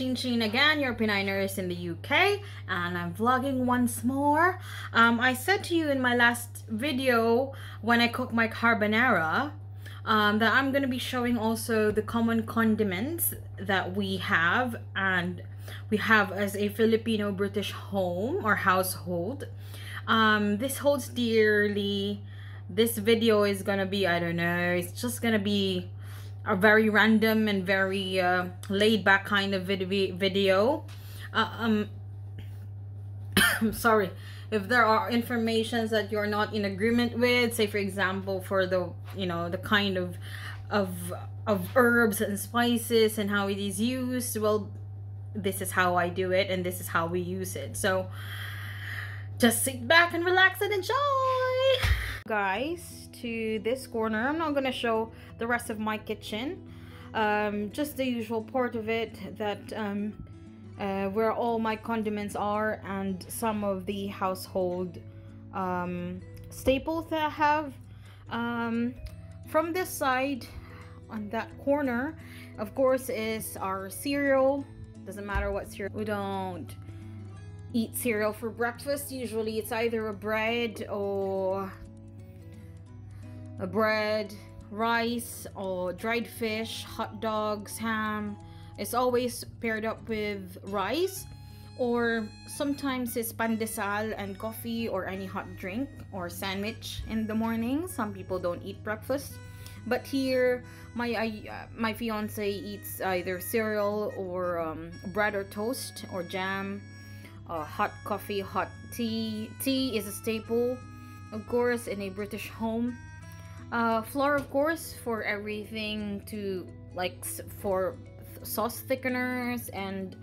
Chin Chin again, your Pinay nurse in the UK, and I'm vlogging once more. Um, I said to you in my last video when I cooked my carbonara um, that I'm going to be showing also the common condiments that we have and we have as a Filipino British home or household. Um, this holds dearly. This video is going to be, I don't know, it's just going to be a very random and very uh, laid back kind of vid video. Uh, um, I'm sorry. If there are informations that you're not in agreement with say for example for the you know the kind of of of herbs and spices and how it is used well this is how I do it and this is how we use it. So just sit back and relax and enjoy. Guys to this corner. I'm not going to show the rest of my kitchen. Um, just the usual part of it that um, uh, where all my condiments are and some of the household um, staples that I have. Um, from this side, on that corner, of course, is our cereal. Doesn't matter what cereal. We don't eat cereal for breakfast. Usually it's either a bread or bread, rice, or dried fish, hot dogs, ham. It's always paired up with rice or sometimes it's pandesal and coffee or any hot drink or sandwich in the morning. Some people don't eat breakfast. But here, my uh, my fiance eats either cereal or um, bread or toast or jam, uh, hot coffee, hot tea. Tea is a staple, of course, in a British home uh, flour of course for everything to like for sauce thickeners and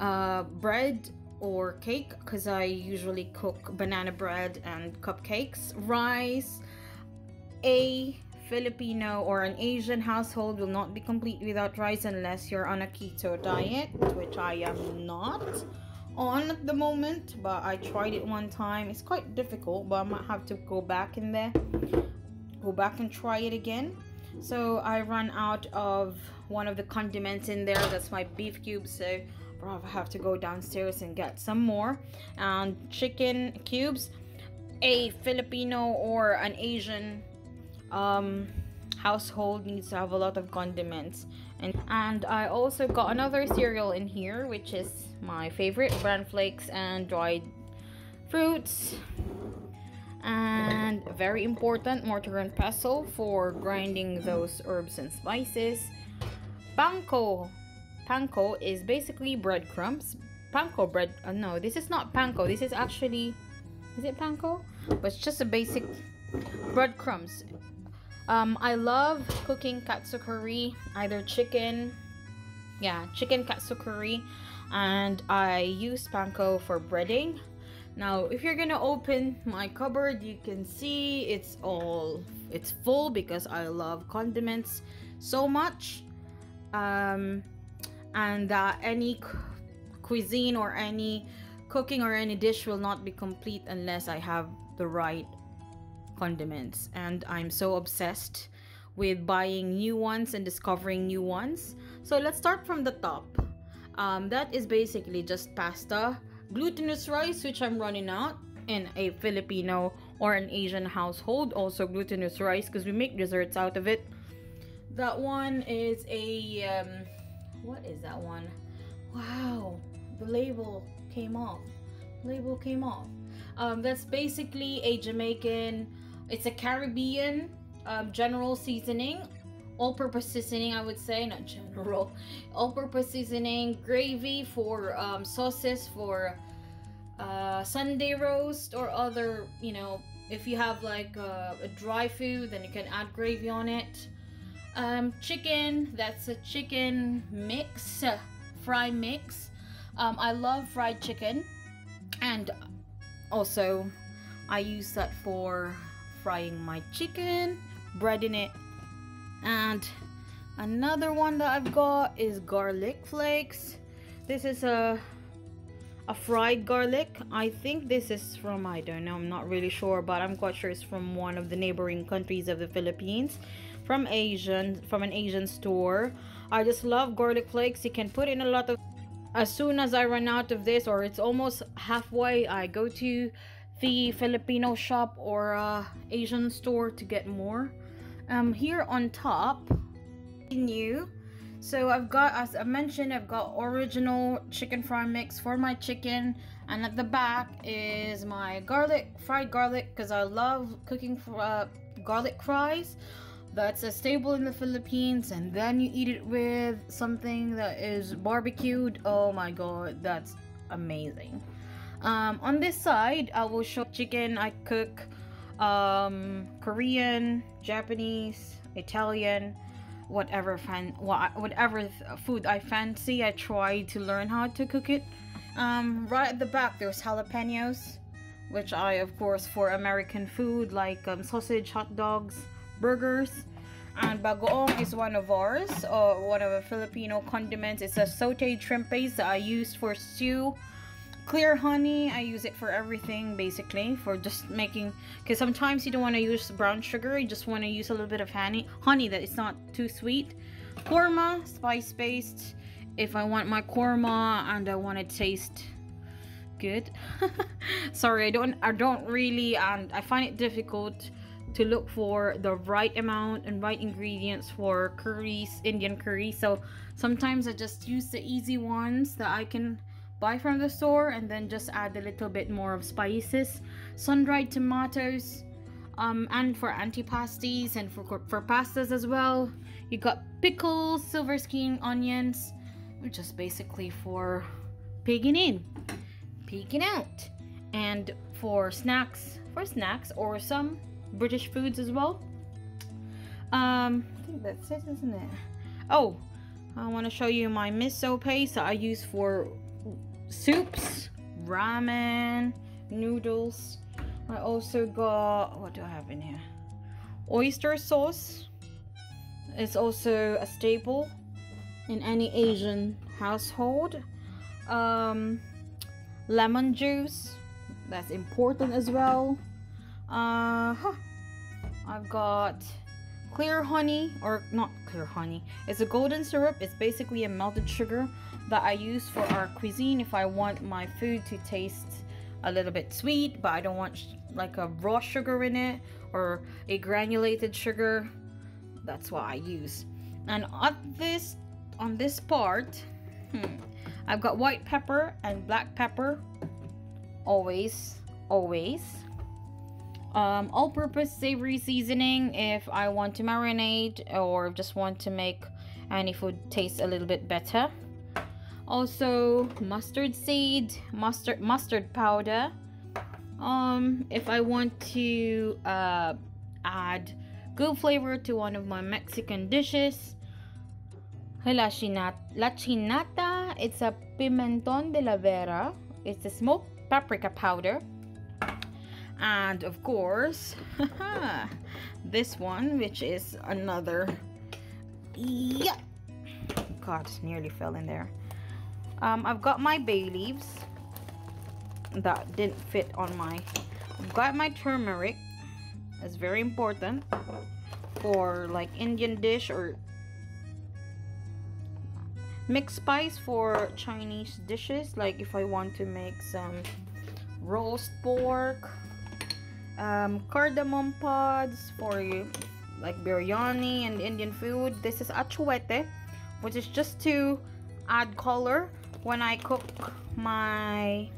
uh, bread or cake because I usually cook banana bread and cupcakes. Rice a Filipino or an Asian household will not be complete without rice unless you're on a keto diet which I am not on at the moment but I tried it one time. It's quite difficult but I might have to go back in there go back and try it again. So I ran out of one of the condiments in there that's my beef cubes so I have to go downstairs and get some more. And chicken cubes a Filipino or an Asian um, household needs to have a lot of condiments and and I also got another cereal in here which is my favorite bran flakes and dried fruits. And very important mortar and pestle for grinding those herbs and spices. Panko. Panko is basically breadcrumbs. Panko bread uh, no this is not panko. This is actually is it panko? But it's just a basic breadcrumbs um, I love cooking katsu curry, either chicken, yeah, chicken katsu curry, and I use panko for breading. Now, if you're gonna open my cupboard, you can see it's all, it's full because I love condiments so much. Um, and that any cuisine or any cooking or any dish will not be complete unless I have the right condiments and I'm so obsessed with buying new ones and discovering new ones. So let's start from the top. Um, that is basically just pasta, glutinous rice, which I'm running out in a Filipino or an Asian household. Also glutinous rice because we make desserts out of it. That one is a, um, what is that one? Wow, the label came off. Label came off. Um, that's basically a Jamaican it's a Caribbean um, general seasoning, all-purpose seasoning, I would say, not general. All-purpose seasoning, gravy for um, sauces for uh, Sunday roast or other, you know, if you have like uh, a dry food, then you can add gravy on it. Um, chicken, that's a chicken mix, fry mix. Um, I love fried chicken and also I use that for frying my chicken, breading it, and another one that I've got is garlic flakes. This is a a fried garlic. I think this is from, I don't know, I'm not really sure, but I'm quite sure it's from one of the neighboring countries of the Philippines. From Asian, from an Asian store. I just love garlic flakes. You can put in a lot of as soon as I run out of this or it's almost halfway I go to the Filipino shop or uh, Asian store to get more. Um here on top new. So I've got as I mentioned I've got original chicken fry mix for my chicken. And at the back is my garlic fried garlic because I love cooking for uh, garlic fries. That's a staple in the Philippines and then you eat it with something that is barbecued. Oh my god that's amazing um, on this side I will show chicken I cook um, Korean Japanese Italian whatever fan whatever food I fancy I try to learn how to cook it um, right at the back there's jalapenos which I of course for American food like um, sausage hot dogs burgers. And bagoong is one of ours, or one of the Filipino condiments. It's a sauteed shrimp paste that I used for stew. Clear honey, I use it for everything basically, for just making, because sometimes you don't want to use brown sugar, you just want to use a little bit of honey, honey that is not too sweet. Korma, spice paste, if I want my korma and I want to taste good. Sorry, I don't, I don't really, and I find it difficult to look for the right amount and right ingredients for curries, Indian curry. So sometimes I just use the easy ones that I can buy from the store and then just add a little bit more of spices. Sun-dried tomatoes um, and for antipasties and for, for pastas as well. You got pickles, silver skin onions, which is basically for pigging in, peeking out. And for snacks, for snacks or some British foods as well. Um, I think that's it, isn't it? Oh, I want to show you my miso paste that I use for soups, ramen, noodles. I also got, what do I have in here? Oyster sauce. It's also a staple in any Asian household. Um, lemon juice. That's important as well. Uh, huh. I've got clear honey, or not clear honey. It's a golden syrup. It's basically a melted sugar that I use for our cuisine if I want my food to taste a little bit sweet, but I don't want like a raw sugar in it or a granulated sugar. That's what I use. And on this, on this part, hmm, I've got white pepper and black pepper. Always, always um, all-purpose savory seasoning if I want to marinate or just want to make any food taste a little bit better also mustard seed mustard mustard powder. Um if I want to uh, add good flavor to one of my Mexican dishes la chinata it's a pimenton de la vera. It's a smoked paprika powder. And of course this one which is another yeah god nearly fell in there um, I've got my bay leaves that didn't fit on my I've got my turmeric it's very important for like Indian dish or mixed spice for Chinese dishes like if I want to make some roast pork um, cardamom pods for like biryani and Indian food. This is achuete, which is just to add color when I cook my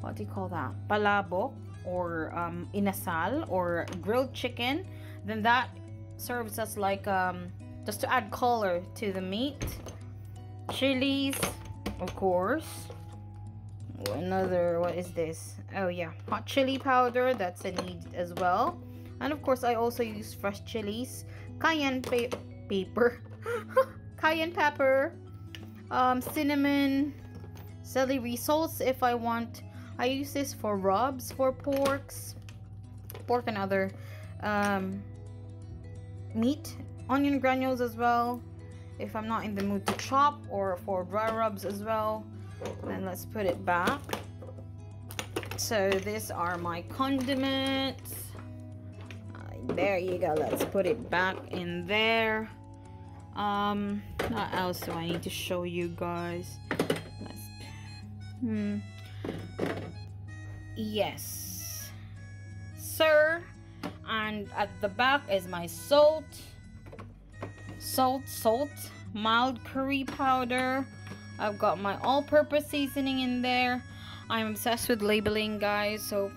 what do you call that? Palabok or um, inasal or grilled chicken. Then that serves as like um, just to add color to the meat. Chilies, of course another what is this oh yeah hot chili powder that's a need as well and of course i also use fresh chilies cayenne pa paper cayenne pepper um, cinnamon celery salts if i want. I use this for rubs for porks pork and other um, meat onion granules as well. If i'm not in the mood to chop or for dry rubs as well then let's put it back. So these are my condiments. There you go let's put it back in there um what else do i need to show you guys? Let's hmm. Yes. Sir and at the back is my salt. Salt salt. Mild curry powder. I've got my all-purpose seasoning in there. I'm obsessed with labeling guys so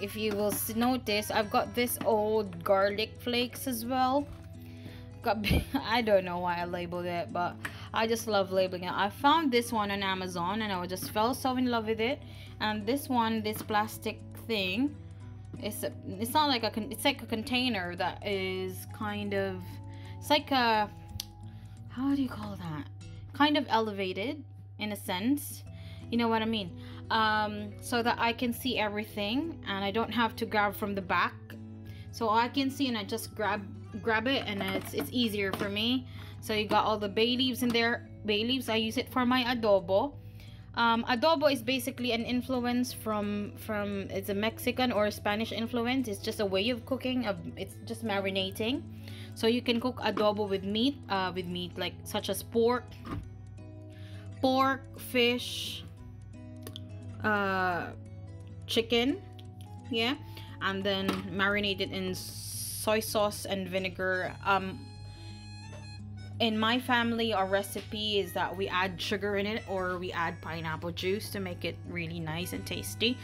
if you will notice I've got this old garlic flakes as well I don't know why I labeled it but I just love labeling it. I found this one on Amazon and I just fell so in love with it. And this one this plastic thing it's a, it's not like a can it's like a container that is kind of it's like a how do you call that? Kind of elevated in a sense. You know what I mean? Um, so that I can see everything and I don't have to grab from the back. So I can see and I just grab grab it and it's it's easier for me. So you got all the bay leaves in there. Bay leaves I use it for my adobo. Um, adobo is basically an influence from from it's a Mexican or Spanish influence. It's just a way of cooking of it's just marinating. So you can cook adobo with meat uh, with meat like such as pork pork fish uh, chicken yeah and then marinate it in soy sauce and vinegar. Um, in my family our recipe is that we add sugar in it or we add pineapple juice to make it really nice and tasty.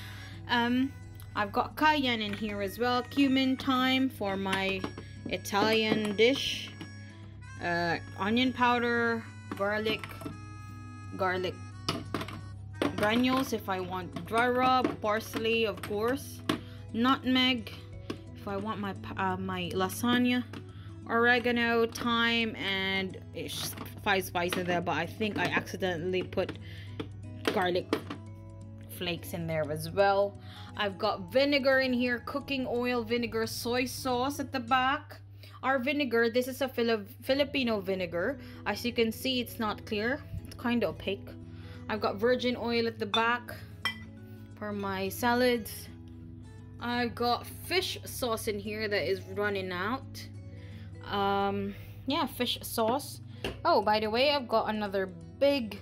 Um, I've got cayenne in here as well cumin thyme for my Italian dish. Uh, onion powder garlic garlic granules if I want dry rub parsley of course nutmeg if I want my uh, my lasagna oregano, thyme, and five spices there, but I think I accidentally put garlic flakes in there as well. I've got vinegar in here, cooking oil, vinegar, soy sauce at the back. Our vinegar, this is a Fili Filipino vinegar. As you can see, it's not clear. It's kind of opaque. I've got virgin oil at the back for my salads. I've got fish sauce in here that is running out. Um yeah fish sauce. Oh by the way i've got another big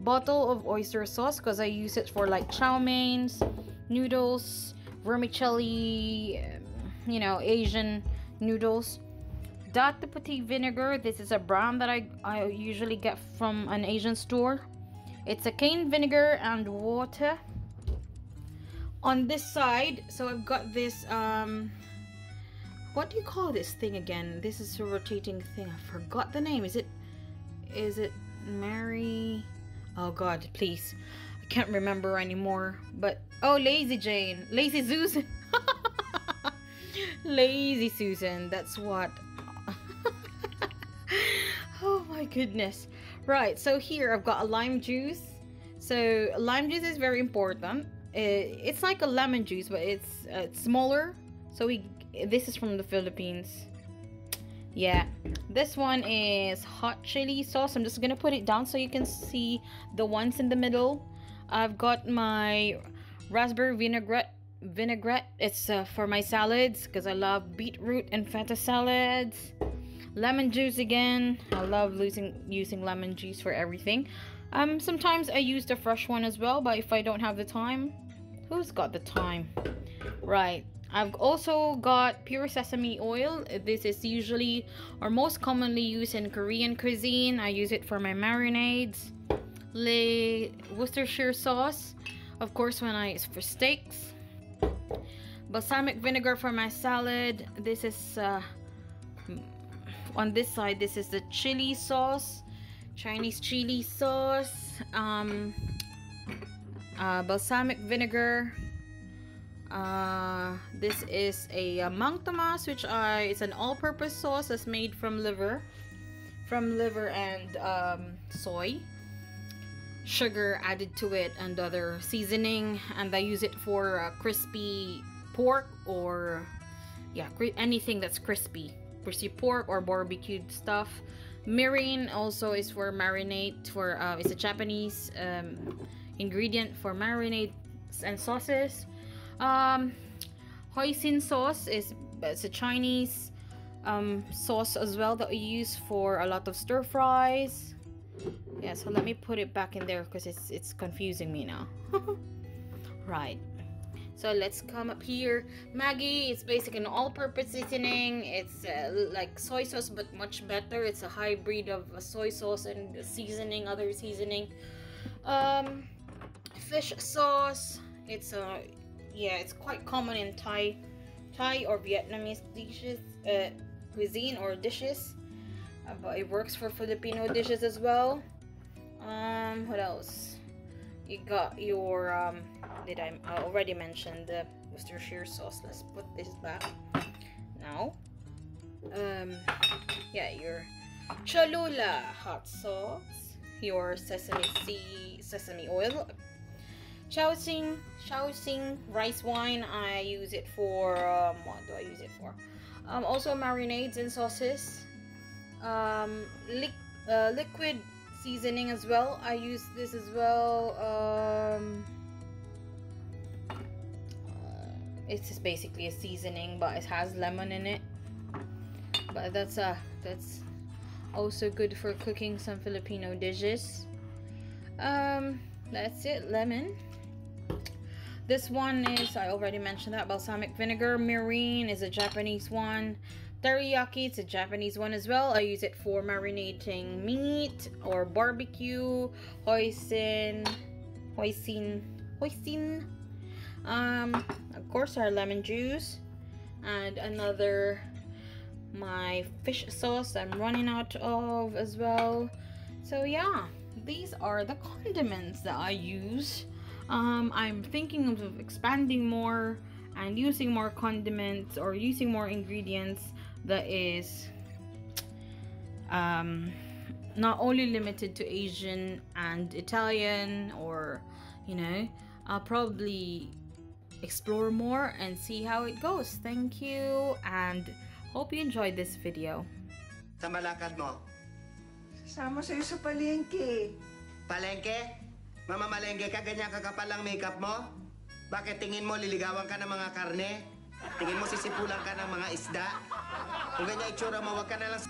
bottle of oyster sauce because i use it for like chow meins noodles vermicelli um, you know asian noodles. Datu Puti vinegar this is a brand that I, I usually get from an asian store. It's a cane vinegar and water on this side so i've got this um what do you call this thing again? This is a rotating thing. I forgot the name. Is it is it Mary? Oh god, please. I can't remember anymore. But oh Lazy Jane. Lazy Susan. Lazy Susan. That's what. oh my goodness. Right, so here I've got a lime juice. So lime juice is very important. It's like a lemon juice, but it's, uh, it's smaller. So we this is from the Philippines. Yeah, this one is hot chili sauce. I'm just gonna put it down so you can see the ones in the middle. I've got my raspberry vinaigrette vinaigrette it's uh, for my salads because i love beetroot and feta salads lemon juice again i love losing using lemon juice for everything um sometimes i use the fresh one as well but if i don't have the time who's got the time right I've also got pure sesame oil. This is usually or most commonly used in Korean cuisine. I use it for my marinades. Le Worcestershire sauce, of course, when I for steaks. Balsamic vinegar for my salad. This is uh, on this side. This is the chili sauce, Chinese chili sauce. Um, uh, balsamic vinegar uh, this is a, a Mang Tomas, which I it's an all-purpose sauce that's made from liver, from liver and um, soy. Sugar added to it and other seasoning, and I use it for uh, crispy pork or yeah, anything that's crispy, crispy pork or barbecued stuff. Mirin also is for marinade for uh, it's a Japanese um, ingredient for marinades and sauces. Um, hoisin sauce is it's a Chinese um, sauce as well that we use for a lot of stir fries. Yeah, so let me put it back in there because it's it's confusing me now. right. So let's come up here. Maggi, it's basically an all-purpose seasoning. It's uh, like soy sauce, but much better. It's a hybrid of soy sauce and seasoning, other seasoning. Um, fish sauce. It's a uh, yeah, it's quite common in Thai, Thai or Vietnamese dishes, uh, cuisine or dishes. Uh, but it works for Filipino dishes as well. Um, what else? You got your um, did I, already mentioned the Worcestershire sauce. Let's put this back now. Um, yeah, your Cholula hot sauce, your sesame sesame oil, Shaoxing, Shaoxing rice wine. I use it for um, what do I use it for? Um, also marinades and sauces. Um, li uh, liquid seasoning as well. I use this as well. Um, it's just basically a seasoning but it has lemon in it but that's uh that's also good for cooking some Filipino dishes um that's it lemon this one is I already mentioned that balsamic vinegar mirin is a Japanese one teriyaki it's a Japanese one as well. I use it for marinating meat or barbecue hoisin hoisin hoisin. Um of course our lemon juice and another my fish sauce I'm running out of as well. So yeah these are the condiments that I use. Um, I'm thinking of expanding more and using more condiments or using more ingredients that is um, not only limited to Asian and Italian or you know I'll probably explore more and see how it goes. Thank you and hope you enjoyed this video. Sa malakad mo? Sama sa'yo sa palengke. Palengke? Mamamalengke ka, ganyan kakapal ang makeup mo? Bakit tingin mo liligawan ka ng mga karne? Tingin mo sisipulan ka ng mga isda? Kung ganyan itsura mo, wag ka na lang